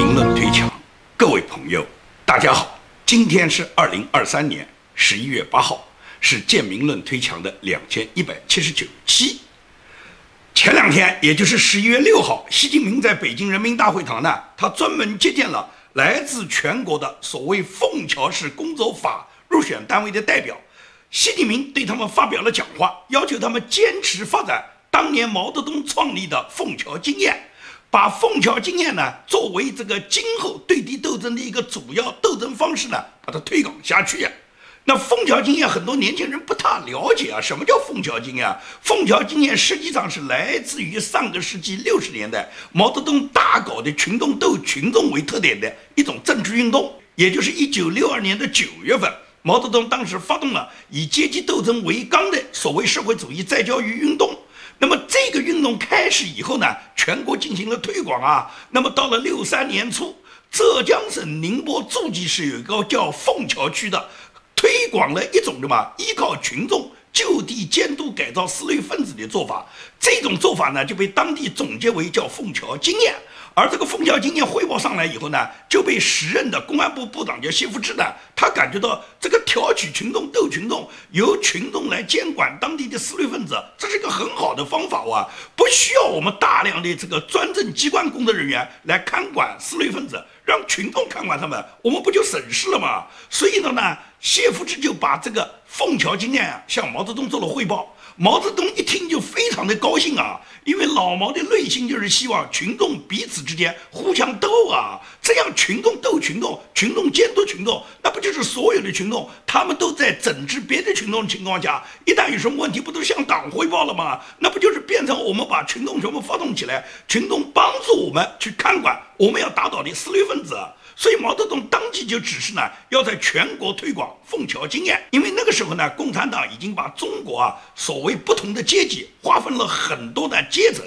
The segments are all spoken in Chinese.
评论推墙，各位朋友，大家好，今天是二零二三年十一月八号，是建民论推墙的两千一百七十九期。前两天，也就是十一月六号，习近平在北京人民大会堂呢，他专门接见了来自全国的所谓凤桥市工作法入选单位的代表。习近平对他们发表了讲话，要求他们坚持发展当年毛泽东创立的凤桥经验。把枫桥经验呢作为这个今后对敌斗争的一个主要斗争方式呢，把它推广下去。那枫桥经验很多年轻人不太了解啊，什么叫枫桥经验？枫桥经验实际上是来自于上个世纪六十年代毛泽东大搞的群众斗群众为特点的一种政治运动，也就是一九六二年的九月份，毛泽东当时发动了以阶级斗争为纲的所谓社会主义再教育运动。那么这个运动开始以后呢，全国进行了推广啊。那么到了六三年初，浙江省宁波诸暨市有一个叫凤桥区的，推广了一种什么依靠群众就地监督改造四类分子的做法。这种做法呢，就被当地总结为叫凤桥经验。而这个凤桥经验汇报上来以后呢，就被时任的公安部部长叫谢富治呢，他感觉到这个挑起群众斗群众，由群众来监管当地的私类分子，这是一个很好的方法哇，不需要我们大量的这个专政机关工作人员来看管私类分子，让群众看管他们，我们不就省事了吗？所以呢呢，谢富治就把这个凤桥经验啊向毛泽东做了汇报。毛泽东一听就非常的高兴啊，因为老毛的内心就是希望群众彼此之间互相斗啊，这样群众斗群众，群众监督群众，那不就是所有的群众他们都在整治别的群众的情况下，一旦有什么问题，不都向党汇报了吗？那不就是变成我们把群众全部发动起来，群众帮助我们去看管我们要打倒的四类分子。所以毛泽东当即就指示呢，要在全国推广凤桥经验，因为那个时候呢，共产党已经把中国啊所谓不同的阶级划分了很多的阶层，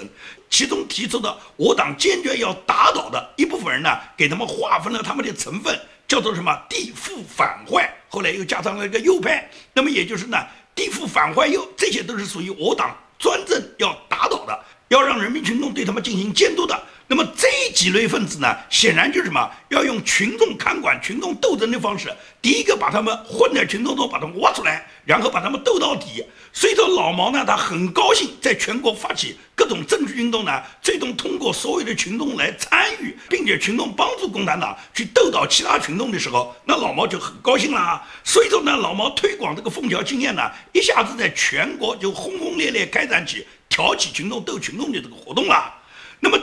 其中提出的我党坚决要打倒的一部分人呢，给他们划分了他们的成分，叫做什么地富反坏，后来又加上了一个右派，那么也就是呢，地富反坏右，这些都是属于我党专政要打倒的，要让人民群众对他们进行监督的。那么这几类分子呢，显然就是什么？要用群众看管、群众斗争的方式，第一个把他们混在群众中，把他们挖出来，然后把他们斗到底。所以说老毛呢，他很高兴在全国发起各种政治运动呢，最终通过所有的群众来参与，并且群众帮助共产党去斗倒其他群众的时候，那老毛就很高兴啦。所以说呢，老毛推广这个凤桥经验呢，一下子在全国就轰轰烈烈开展起挑起群众斗群众的这个活动了。那么。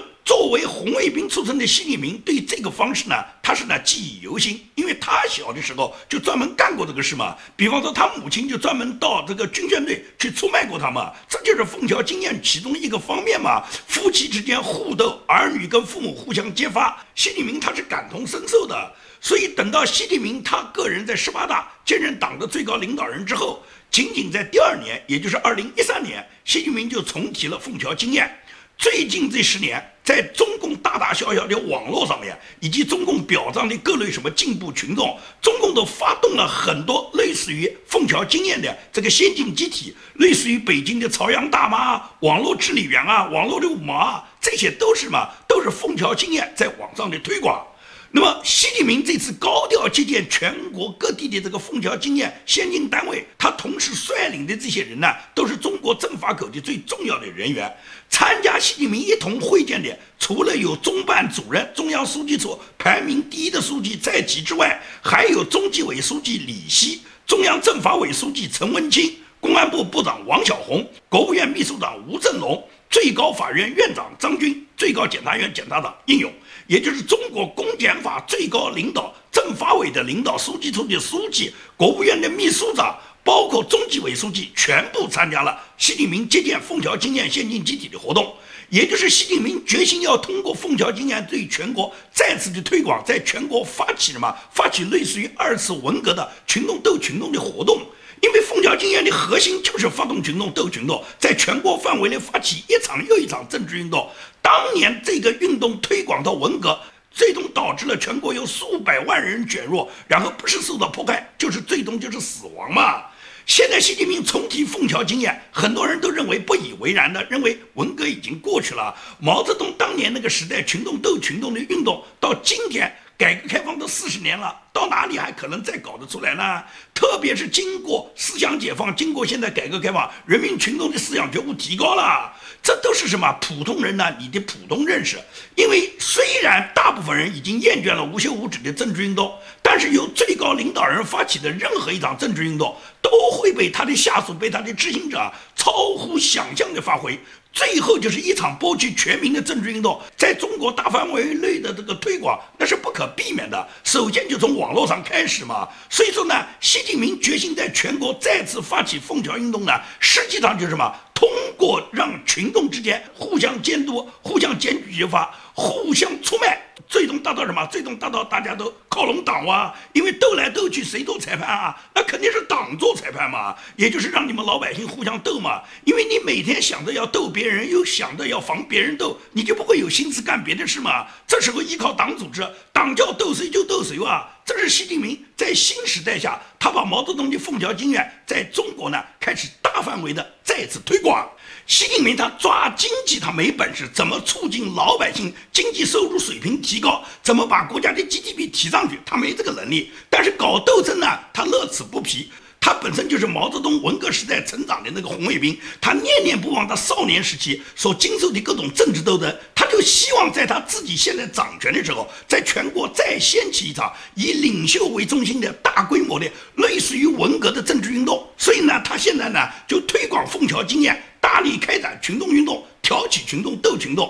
为红卫兵出身的习近平，对这个方式呢，他是呢记忆犹新，因为他小的时候就专门干过这个事嘛。比方说，他母亲就专门到这个军宣队去出卖过他嘛，这就是凤桥经验其中一个方面嘛。夫妻之间互斗，儿女跟父母互相揭发，习近平他是感同身受的。所以等到习近平他个人在十八大兼任党的最高领导人之后，仅仅在第二年，也就是二零一三年，习近平就重提了凤桥经验。最近这十年，在中共大大小小的网络上面，以及中共表彰的各类什么进步群众，中共都发动了很多类似于凤桥经验的这个先进集体，类似于北京的朝阳大妈、网络治理员啊、网络流氓啊，这些都是嘛？都是凤桥经验在网上的推广。那么，习近平这次高调接见全国各地的这个凤桥经验先进单位，他同时率领的这些人呢，都是中国政法口的最重要的人员。参加习近平一同会见的，除了有中办主任、中央书记处排名第一的书记在籍之外，还有中纪委书记李希、中央政法委书记陈文清、公安部部长王小洪、国务院秘书长吴振龙、最高法院院长张军、最高检察院检察长应勇。也就是中国公检法最高领导、政法委的领导、书记处的书记、国务院的秘书长，包括中纪委书记，全部参加了习近平接见凤桥经验先进集体的活动。也就是习近平决心要通过凤桥经验对全国再次的推广，在全国发起什么？发起类似于二次文革的群众斗群众的活动。因为凤桥经验的核心就是发动群众斗群众，在全国范围内发起一场又一场政治运动。当年这个运动推广到文革，最终导致了全国有数百万人卷入，然后不是受到迫害，就是最终就是死亡嘛。现在习近平重提凤桥经验，很多人都认为不以为然的，认为文革已经过去了。毛泽东当年那个时代群众斗群众的运动，到今天改革开放都四十年了，到哪里还可能再搞得出来呢？特别是经过思想解放，经过现在改革开放，人民群众的思想觉悟提高了。这都是什么普通人呢？你的普通认识，因为虽然大部分人已经厌倦了无休无止的政治运动，但是由最高领导人发起的任何一场政治运动，都会被他的下属、被他的执行者超乎想象的发挥，最后就是一场波及全民的政治运动，在中国大范围内的这个推广，那是不可避免的。首先就从网络上开始嘛。所以说呢，习近平决心在全国再次发起凤桥运动呢，实际上就是什么？通过让群众之间互相监督、互相检举揭发、互相出卖，最终达到什么？最终达到大家都靠拢党哇！因为斗来斗去，谁做裁判啊？那肯定是党做裁判嘛！也就是让你们老百姓互相斗嘛！因为你每天想着要斗别人，又想着要防别人斗，你就不会有心思干别的事嘛！这时候依靠党组织，党叫斗谁就斗谁哇！这是习近平在新时代下，他把毛泽东的凤桥经验在中国呢开始大范围的再次推广。习近平他抓经济他没本事，怎么促进老百姓经济收入水平提高，怎么把国家的 GDP 提上去，他没这个能力。但是搞斗争呢，他乐此不疲。他本身就是毛泽东文革时代成长的那个红卫兵，他念念不忘他少年时期所经受的各种政治斗争，他就希望在他自己现在掌权的时候，在全国再掀起一场以领袖为中心的大规模的类似于文革的政治运动。所以呢，他现在呢就推广凤桥经验，大力开展群众运动，挑起群众斗群众。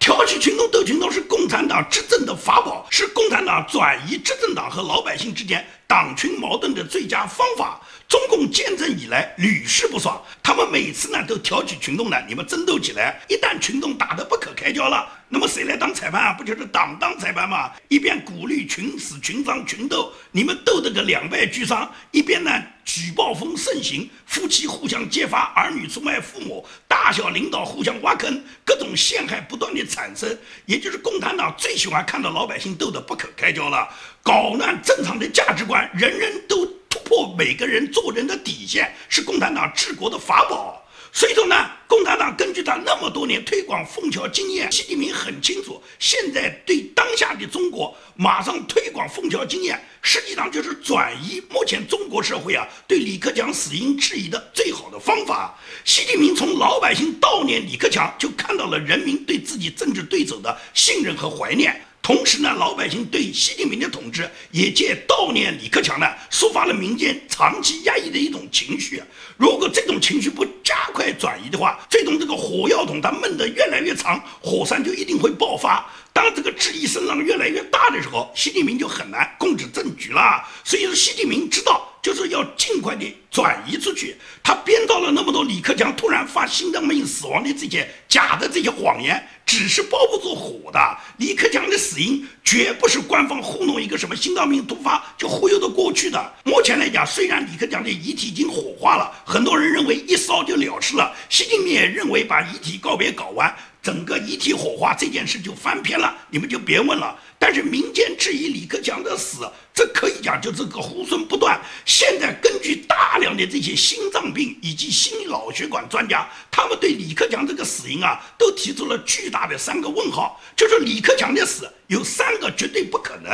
挑起群众斗群众是共产党执政的法宝，是共产党转移执政党和老百姓之间党群矛盾的最佳方法。中共建政以来屡试不爽，他们每次呢都挑起群众呢，你们争斗起来，一旦群众打得不可开交了，那么谁来当裁判啊？不就是党当裁判吗？一边鼓励群死群伤群斗，你们斗得个两败俱伤；一边呢举报风盛行，夫妻互相揭发，儿女出卖父母，大小领导互相挖坑，各种陷害不断的产生。也就是共产党最喜欢看到老百姓斗得不可开交了，搞乱正常的价值观，人人都。突破每个人做人的底线是共产党治国的法宝。所以说呢，共产党根据他那么多年推广凤桥经验，习近平很清楚，现在对当下的中国马上推广凤桥经验，实际上就是转移目前中国社会啊对李克强死因质疑的最好的方法。习近平从老百姓悼念李克强，就看到了人民对自己政治对手的信任和怀念。同时呢，老百姓对习近平的统治也借悼念李克强呢，抒发了民间长期压抑的一种情绪。如果这种情绪不加快转移的话，最终这个火药桶它闷得越来越长，火山就一定会爆发。当这个质疑声浪越来越大的时候，习近平就很难控制政局了。所以说，习近平知道。就是要尽快的转移出去。他编造了那么多李克强突然发心脏病死亡的这些假的这些谎言，只是包不住火的。李克强的死因绝不是官方糊弄一个什么心脏病突发就忽悠得过去的。目前来讲，虽然李克强的遗体已经火化了，很多人认为一烧就了事了。习近平也认为把遗体告别搞完。整个遗体火化这件事就翻篇了，你们就别问了。但是民间质疑李克强的死，这可以讲就这个呼声不断。现在根据大量的这些心脏病以及心脑血管专家，他们对李克强这个死因啊，都提出了巨大的三个问号，就是李克强的死有三个绝对不可能。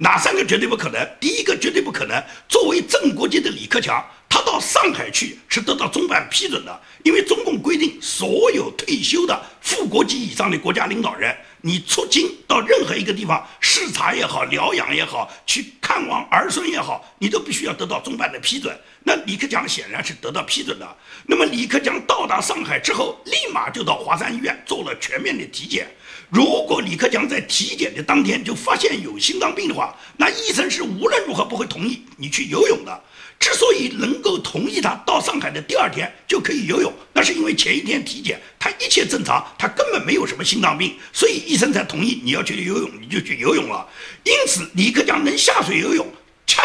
哪三个绝对不可能？第一个绝对不可能，作为正国级的李克强，他到上海去是得到中办批准的，因为中共规定，所有退休的副国级以上的国家领导人，你出京到任何一个地方视察也好、疗养也好、去看望儿孙也好，你都必须要得到中办的批准。那李克强显然是得到批准的。那么李克强到达上海之后，立马就到华山医院做了全面的体检。如果李克强在体检的当天就发现有心脏病的话，那医生是无论如何不会同意你去游泳的。之所以能够同意他到上海的第二天就可以游泳，那是因为前一天体检他一切正常，他根本没有什么心脏病，所以医生才同意你要去游泳，你就去游泳了。因此，李克强能下水游泳，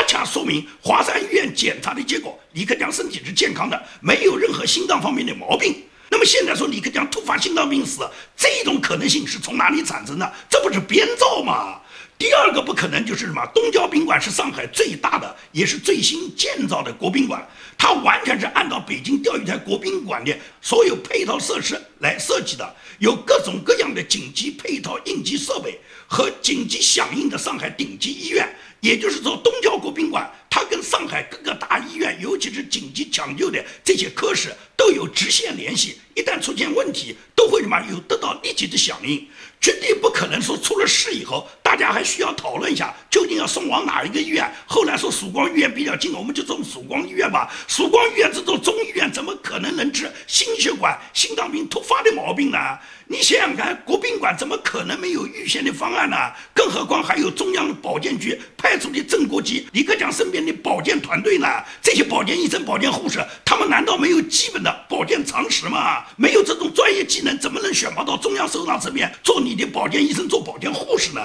恰恰说明华山医院检查的结果，李克强身体是健康的，没有任何心脏方面的毛病。那么现在说李克强突发心脏病死，这种可能性是从哪里产生的？这不是编造吗？第二个不可能就是什么？东郊宾馆是上海最大的，也是最新建造的国宾馆，它完全是按照北京钓鱼台国宾馆的所有配套设施来设计的，有各种各样的紧急配套应急设备和紧急响应的上海顶级医院。也就是说，东郊国宾馆它跟上海各个大医院，尤其是紧急抢救的这些科室都有直线联系，一旦出现问题，都会什么有得到立即的响应。绝对不可能说出了事以后，大家还需要讨论一下究竟要送往哪一个医院。后来说曙光医院比较近，我们就送曙光医院吧。曙光医院这种中医院怎么可能能治心血管、心脏病突发的毛病呢？你想想看，国宾馆怎么可能没有预先的方案呢？更何况还有中央保健局派出的正国级、李克强身边的保健团队呢？这些保健医生、保健护士，他们难道没有基本的保健常识吗？没有这种专业技能，怎么能选拔到中央首长身边做你？的保健医生做保健护士呢？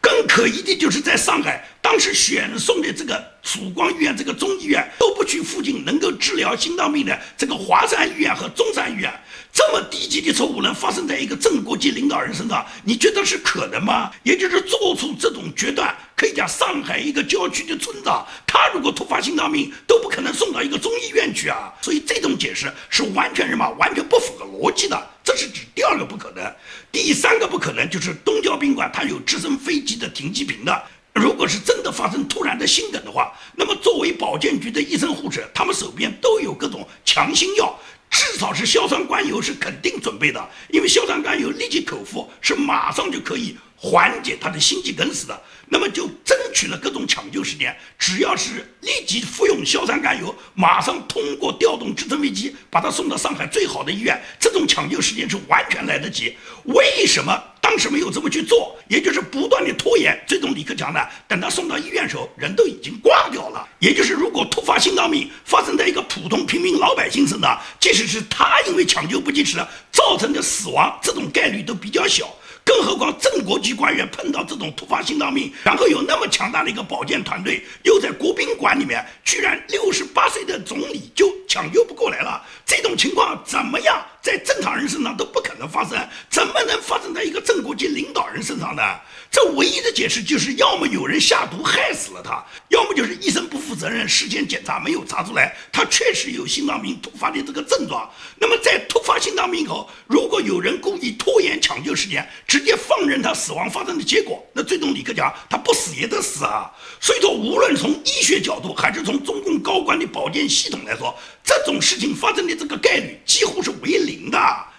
更可疑的就是在上海，当时选送的这个曙光医院、这个中医院都不去附近能够治疗心脏病的这个华山医院和中山医院，这么低级的错误能发生在一个正国级领导人身上，你觉得是可能吗？也就是做出这种决断，可以讲上海一个郊区的村长，他如果突发心脏病都不可能送到一个中医院去啊！所以这种解释是完全什么？完全不符合逻辑的。这是指第二个不可能。第三个不可能就是东郊宾馆它有直升飞机的停机坪的。如果是真的发生突然的心梗的话，那么作为保健局的医生护士，他们手边都有各种强心药，至少是硝酸甘油是肯定准备的，因为硝酸甘油立即口服是马上就可以缓解他的心肌梗死的。那么就争取了各种抢救时间，只要是立即服用硝酸甘油，马上通过调动直升飞机把他送到上海最好的医院，这种抢救时间是完全来得及。为什么当时没有这么去做？也就是不断的拖延，最终李克强呢，等他送到医院的时候，人都已经挂掉了。也就是如果突发心脏病发生在一个普通平民老百姓身上，即使是他因为抢救不及时造成的死亡，这种概率都比较小。更何况正国级官员碰到这种突发心脏病，然后有那么强大的一个保健团队，又在国宾馆里面，居然六十八岁的总理就抢救不过来了。这种情况怎么样，在正常人身上都不可能发生，怎么能发生在一个正国级领导人身上呢？这唯一的解释就是，要么有人下毒害死了他，要么就是医生不负责任，事前检查没有查出来，他确实有心脏病突发的这个症状。那么在突发心脏病后，如果有人故意拖延抢救时间，直接放任他死亡发生的结果，那最终李克强他不死也得死啊。所以说，无论从医学角度，还是从中共高官的保健系统来说，这种事情发生的这个概率几乎是为零的。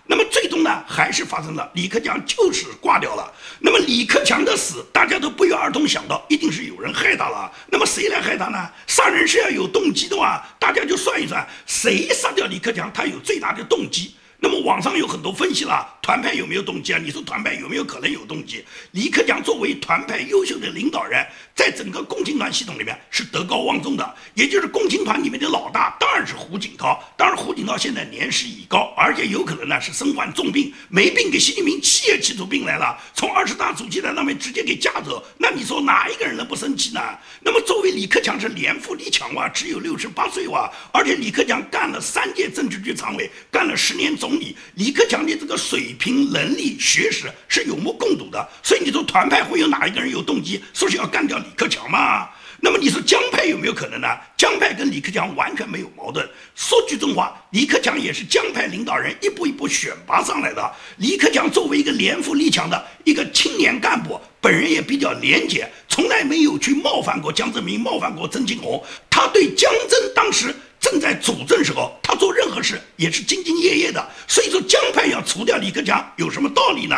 那么最终呢，还是发生了，李克强就是挂掉了。那么李克强的死，大家都不约而同想到，一定是有人害他了。那么谁来害他呢？杀人是要有动机的嘛，大家就算一算，谁杀掉李克强，他有最大的动机。那么网上有很多分析了，团派有没有动机啊？你说团派有没有可能有动机？李克强作为团派优秀的领导人，在整个共青团系统里面是德高望重的，也就是共青团里面的老大，当然是胡锦涛。当然，胡锦涛现在年事已高，而且有可能呢是身患重病，没病给习近平气也气出病来了，从二十大主席台上面直接给架走。那你说哪一个人能不生气呢？那么作为李克强是年富力强哇，只有六十八岁哇，而且李克强干了三届政治局常委，干了十年。总理李克强的这个水平、能力、学识是有目共睹的，所以你说团派会有哪一个人有动机说是要干掉李克强吗？那么你说江派有没有可能呢？江派跟李克强完全没有矛盾。说句真话，李克强也是江派领导人一步一步选拔上来的。李克强作为一个年富力强的一个青年干部，本人也比较廉洁，从来没有去冒犯过江泽民、冒犯过曾庆红。他对江曾当时。正在主政时候，他做任何事也是兢兢业业的。所以说，江派要除掉李克强有什么道理呢？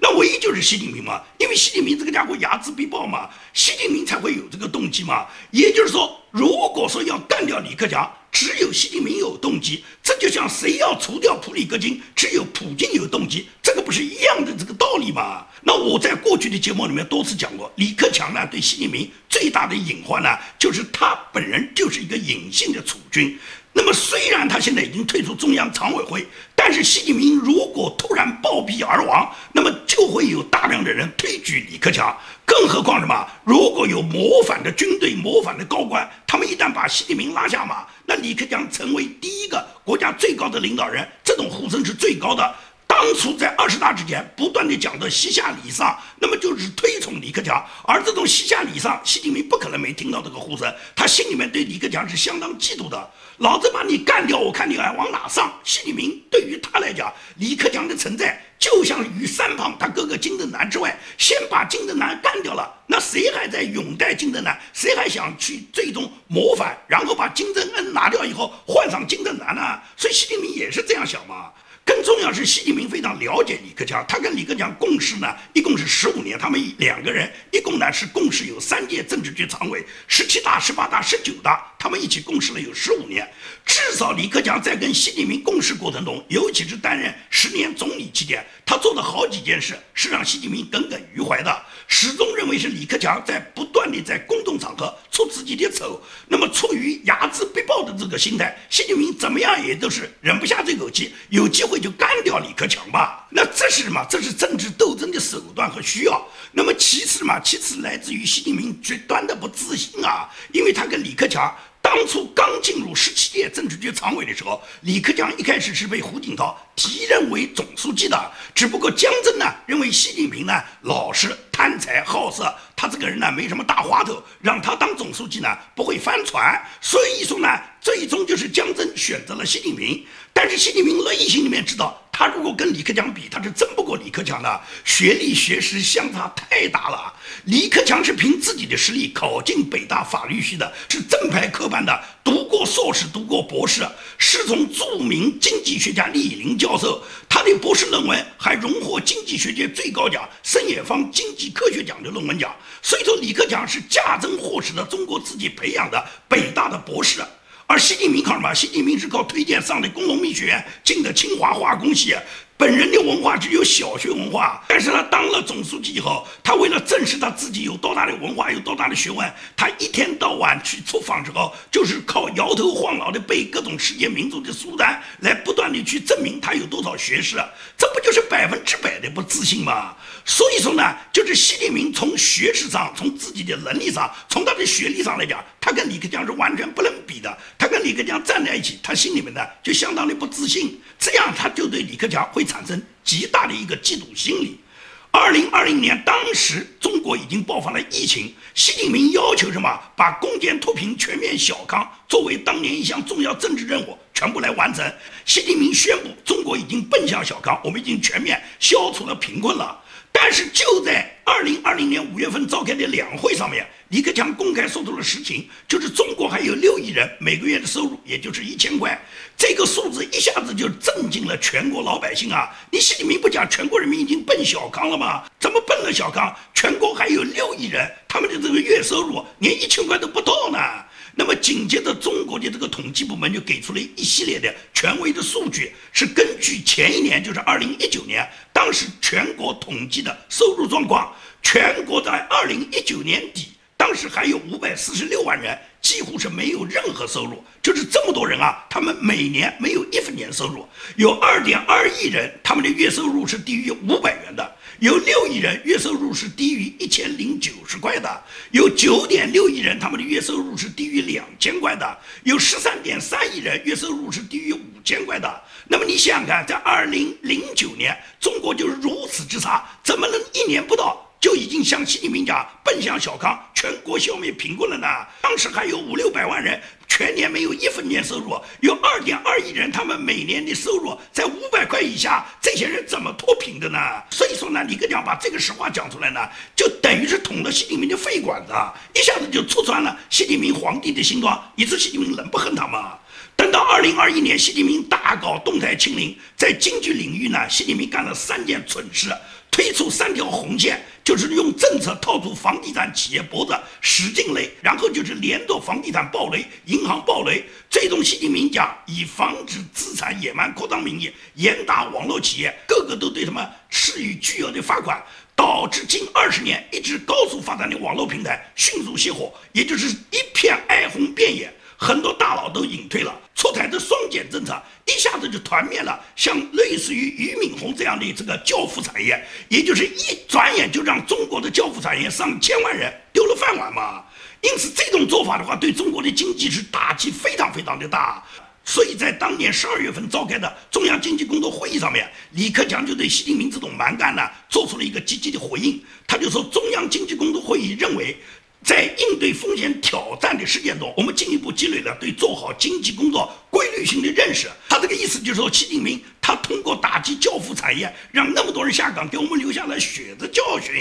那唯一就是习近平嘛，因为习近平这个家伙睚眦必报嘛，习近平才会有这个动机嘛。也就是说，如果说要干掉李克强，只有习近平有动机。这就像谁要除掉普里戈金，只有普京有动机，这个不是一样的这个道理吗？那我在过去的节目里面多次讲过，李克强呢对习近平最大的隐患呢，就是他本人就是一个隐性的储君。那么虽然他现在已经退出中央常委会，但是习近平如果突然暴毙而亡，那么就会有大量的人推举李克强。更何况什么？如果有谋反的军队、谋反的高官，他们一旦把习近平拉下马，那李克强成为第一个国家最高的领导人，这种呼声是最高的。当初在二十大之前不断的讲的西夏礼上，那么就是推崇李克强，而这种西夏礼上，习近平不可能没听到这个呼声，他心里面对李克强是相当嫉妒的。老子把你干掉，我看你还往哪上？习近平对于他来讲，李克强的存在就像于三胖他哥哥金正男之外，先把金正男干掉了，那谁还在拥戴金正男？谁还想去最终谋反，然后把金正恩拿掉以后换上金正男呢？所以习近平也是这样想嘛。更重要是，习近平非常了解李克强，他跟李克强共事呢，一共是十五年，他们两个人一共呢是共事有三届政治局常委，十七大、十八大、十九大，他们一起共事了有十五年。至少李克强在跟习近平共事过程中，尤其是担任十年总理期间，他做的好几件事是让习近平耿耿于怀的，始终认为是李克强在不断的在公众场合出自己的丑，那么出于睚眦必报的这个心态，习近平怎么样也都是忍不下这口气，有机会。就干掉李克强吧，那这是什么？这是政治斗争的手段和需要。那么其次嘛，其次来自于习近平极端的不自信啊，因为他跟李克强当初刚进入十七届政治局常委的时候，李克强一开始是被胡锦涛提任为总书记的，只不过江泽呢认为习近平呢老实贪财好色，他这个人呢没什么大花头，让他当总书记呢不会翻船，所以说呢最终就是江泽选择了习近平。但是习近平内心里面知道，他如果跟李克强比，他是争不过李克强的，学历学识相差太大了。李克强是凭自己的实力考进北大法律系的，是正牌科班的，读过硕士，读过博士，师从著名经济学家李林教授，他的博士论文还荣获经济学界最高奖申野方经济科学奖的论文奖。所以说，李克强是价真货实的中国自己培养的北大的博士。而习近平靠什么？习近平是靠推荐上的工农兵学院进的清华化工系。本人的文化只有小学文化，但是他当了总书记以后，他为了证实他自己有多大的文化，有多大的学问，他一天到晚去出访之后，就是靠摇头晃脑的背各种世界民族的书单，来不断的去证明他有多少学识，这不就是百分之百的不自信吗？所以说呢，就是习近平从学识上，从自己的能力上，从他的学历上来讲，他跟李克强是完全不能比的。他跟李克强站在一起，他心里面呢就相当的不自信，这样他就对李克强会。产生极大的一个嫉妒心理。二零二零年，当时中国已经爆发了疫情，习近平要求什么？把攻坚脱贫、全面小康作为当年一项重要政治任务，全部来完成。习近平宣布，中国已经奔向小康，我们已经全面消除了贫困了。但是就在二零二零年五月份召开的两会上面，李克强公开说出了实情，就是中国还有六亿人每个月的收入也就是一千块，这个数字一下子就震惊了全国老百姓啊！你习近平不讲全国人民已经奔小康了吗？怎么奔了小康？全国还有六亿人，他们的这个月收入连一千块都不到呢。那么紧接着，中国的这个统计部门就给出了一系列的权威的数据，是根据前一年，就是二零一九年，当时全国统计的收入状况。全国在二零一九年底，当时还有五百四十六万人几乎是没有任何收入，就是这么多人啊，他们每年没有一分钱收入。有二点二亿人，他们的月收入是低于五百元的。有六亿人月收入是低于一千零九十块的，有九点六亿人他们的月收入是低于两千块的，有十三点三亿人月收入是低于五千块的。那么你想想看，在二零零九年，中国就是如此之差，怎么能一年不到？就已经向习近平讲奔向小康，全国消灭贫困了呢。当时还有五六百万人全年没有一分钱收入，有二点二亿人，他们每年的收入在五百块以下，这些人怎么脱贫的呢？所以说呢，李克强把这个实话讲出来呢，就等于是捅了习近平的肺管子，一下子就戳穿了习近平皇帝的心脏，以致习近平能不恨他吗？等到二零二一年，习近平大搞动态清零，在经济领域呢，习近平干了三件蠢事。推出三条红线，就是用政策套住房地产企业脖子，使劲勒，然后就是连着房地产暴雷、银行暴雷，最终习近平讲以防止资产野蛮扩张名义严打网络企业，个个都对他们施予巨额的罚款，导致近二十年一直高速发展的网络平台迅速熄火，也就是一片哀鸿遍野。很多大佬都隐退了，出台的双减政策，一下子就团灭了像类似于俞敏洪这样的这个教父产业，也就是一转眼就让中国的教父产业上千万人丢了饭碗嘛。因此，这种做法的话，对中国的经济是打击非常非常的大。所以在当年十二月份召开的中央经济工作会议上面，李克强就对习近平这种蛮干呢做出了一个积极的回应。他就说，中央经济工作会议认为，在应对风险挑战的实践中，我们进一步积累了对做好经济工作规律性的认识。他这个意思就是说，习近平他通过打击教父产业，让那么多人下岗，给我们留下了血的教训。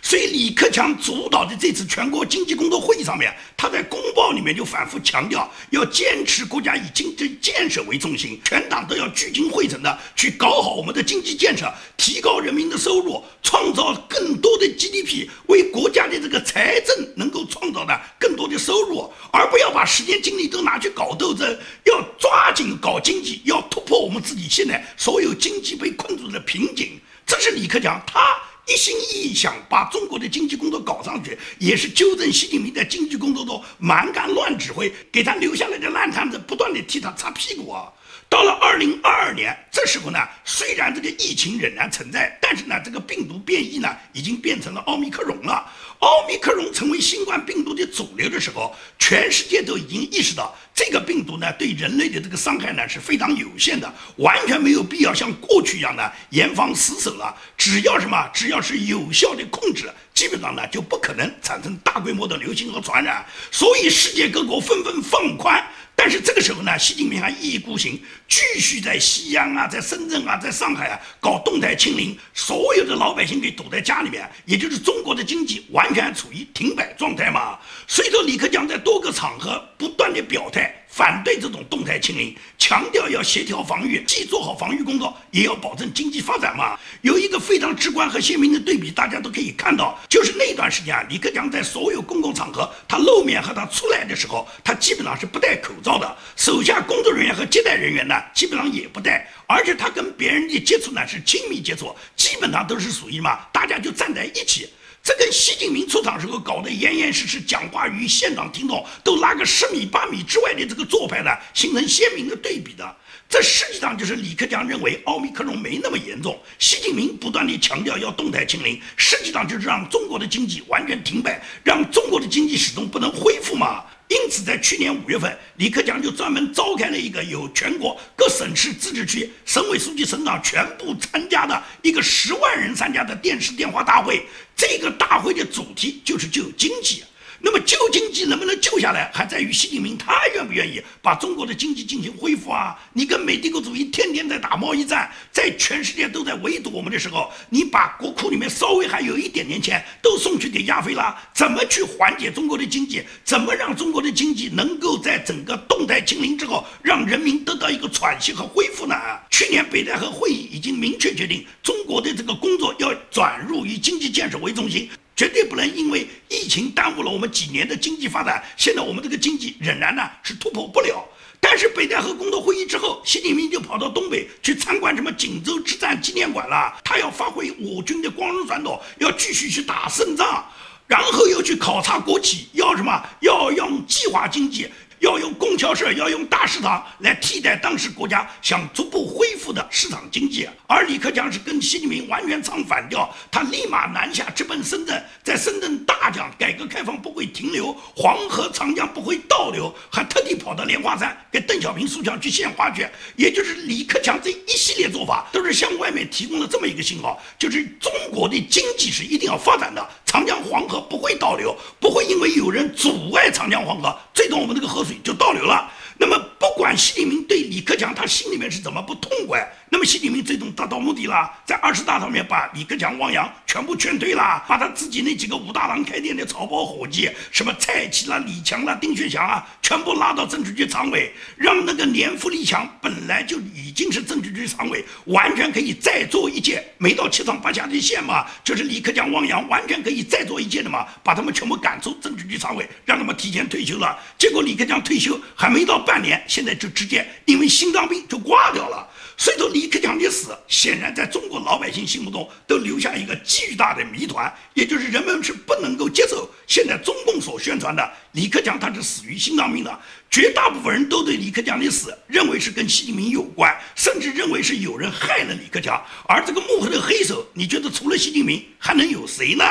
所以，李克强主导的这次全国经济工作会议上面，他在公报里面就反复强调，要坚持国家以经济建设为中心，全党都要聚精会神的去搞好我们的经济建设，提高人民的收入，创造更多的 GDP，为国家的这个财政能够创造的更多的收入，而不要把时间精力都拿去搞斗争，要抓紧搞经济，要突破我们自己现在所有经济被困住的瓶颈。这是李克强他。一心一意想把中国的经济工作搞上去，也是纠正习近平在经济工作中蛮干乱指挥，给他留下来的烂摊子，不断的替他擦屁股啊。到了二零二二年，这时候呢，虽然这个疫情仍然存在，但是呢，这个病毒变异呢，已经变成了奥密克戎了。奥密克戎成为新冠病毒的主流的时候，全世界都已经意识到，这个病毒呢，对人类的这个伤害呢是非常有限的，完全没有必要像过去一样的严防死守了。只要什么，只要是有效的控制，基本上呢就不可能产生大规模的流行和传染。所以世界各国纷纷放宽。但是这个时候呢，习近平还一意孤行，继续在西安啊，在深圳啊，在上海啊搞动态清零，所有的老百姓给堵在家里面，也就是中国的经济完全处于停摆状态嘛。所以说，李克强在多个场合不断的表态。反对这种动态清零，强调要协调防御，既做好防御工作，也要保证经济发展嘛。有一个非常直观和鲜明的对比，大家都可以看到，就是那段时间啊，李克强在所有公共场合，他露面和他出来的时候，他基本上是不戴口罩的，手下工作人员和接待人员呢，基本上也不戴，而且他跟别人的接触呢是亲密接触，基本上都是属于嘛，大家就站在一起。这跟习近平出场时候搞得严严实实，讲话与现场听众都拉个十米八米之外的这个做派呢，形成鲜明的对比的。这实际上就是李克强认为奥密克戎没那么严重，习近平不断地强调要动态清零，实际上就是让中国的经济完全停摆，让中国的经济始终不能恢复嘛。因此，在去年五月份，李克强就专门召开了一个由全国各省市自治区省委书记、省长全部参加的一个十万人参加的电视电话大会。这个大会的主题就是救经济。那么救经济能不能救下来，还在于习近平他愿不愿意把中国的经济进行恢复啊？你跟美帝国主义天天在打贸易战，在全世界都在围堵我们的时候，你把国库里面稍微还有一点点钱都送去给亚非拉，怎么去缓解中国的经济？怎么让中国的经济能够在整个动态清零之后，让人民得到一个喘息和恢复呢？去年北戴河会议已经明确决定，中国的这个工作要转入以经济建设为中心。绝对不能因为疫情耽误了我们几年的经济发展。现在我们这个经济仍然呢是突破不了。但是北戴河工作会议之后，习近平就跑到东北去参观什么锦州之战纪念馆了。他要发挥我军的光荣传统，要继续去打胜仗，然后又去考察国企，要什么？要用计划经济。要用供销社，要用大市场来替代当时国家想逐步恢复的市场经济，而李克强是跟习近平完全唱反调，他立马南下直奔深圳，在深圳大讲改革开放不会停留，黄河长江不会倒流，还特地跑到莲花山给邓小平塑像去献花去，也就是李克强这一系列做法，都是向外面提供了这么一个信号，就是中国的经济是一定要发展的。长江黄河不会倒流，不会因为有人阻碍长江黄河，最终我们这个河水就倒流了。那么，不管习近平对李克强他心里面是怎么不痛快，那么习近平最终达到目的了，在二十大上面把李克强、汪洋全部劝退了，把他自己那几个武大郎开店的草包伙计，什么蔡奇啦、李强啦、丁薛祥啊，全部拉到政治局常委，让那个年富力强本来就已经是政治局常委，完全可以再做一届，没到七上八下的线嘛，就是李克强、汪洋完全可以再做一届的嘛，把他们全部赶出政治局常委，让他们提前退休了。结果李克强退休还没到。半年，现在就直接因为心脏病就挂掉了。所以说，李克强的死显然在中国老百姓心目中都留下一个巨大的谜团，也就是人们是不能够接受现在中共所宣传的李克强他是死于心脏病的。绝大部分人都对李克强的死认为是跟习近平有关，甚至认为是有人害了李克强。而这个幕后的黑手，你觉得除了习近平还能有谁呢？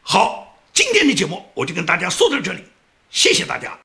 好，今天的节目我就跟大家说到这里，谢谢大家。